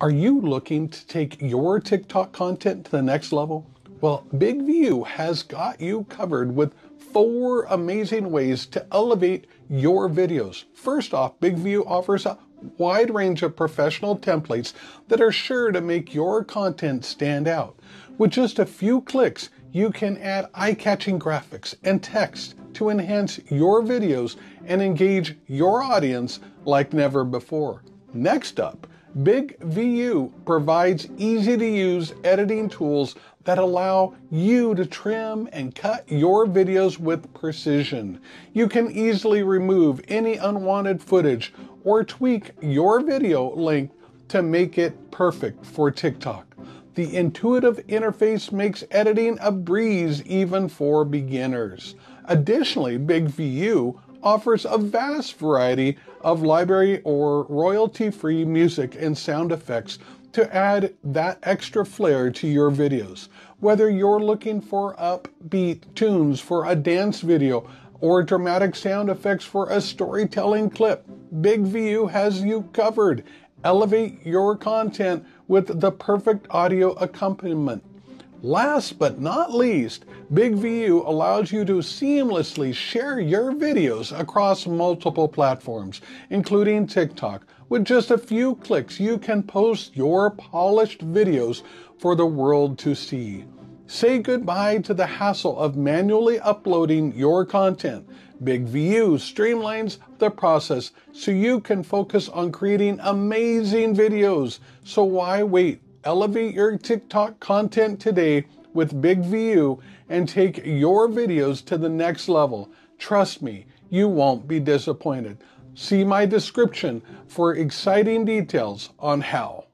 Are you looking to take your TikTok content to the next level? Well, BigVU has got you covered with four amazing ways to elevate your videos. First off, BigVU offers a wide range of professional templates that are sure to make your content stand out. With just a few clicks, you can add eye-catching graphics and text to enhance your videos and engage your audience like never before. Next up, BigVU provides easy to use editing tools that allow you to trim and cut your videos with precision. You can easily remove any unwanted footage or tweak your video length to make it perfect for TikTok. The intuitive interface makes editing a breeze even for beginners. Additionally, BigVU offers a vast variety of library or royalty free music and sound effects to add that extra flair to your videos. Whether you're looking for upbeat tunes for a dance video or dramatic sound effects for a storytelling clip, BigVU has you covered. Elevate your content with the perfect audio accompaniment. Last but not least, BigVU allows you to seamlessly share your videos across multiple platforms, including TikTok. With just a few clicks, you can post your polished videos for the world to see. Say goodbye to the hassle of manually uploading your content. BigVU streamlines the process so you can focus on creating amazing videos. So why wait? Elevate your TikTok content today with BigVU and take your videos to the next level. Trust me, you won't be disappointed. See my description for exciting details on how.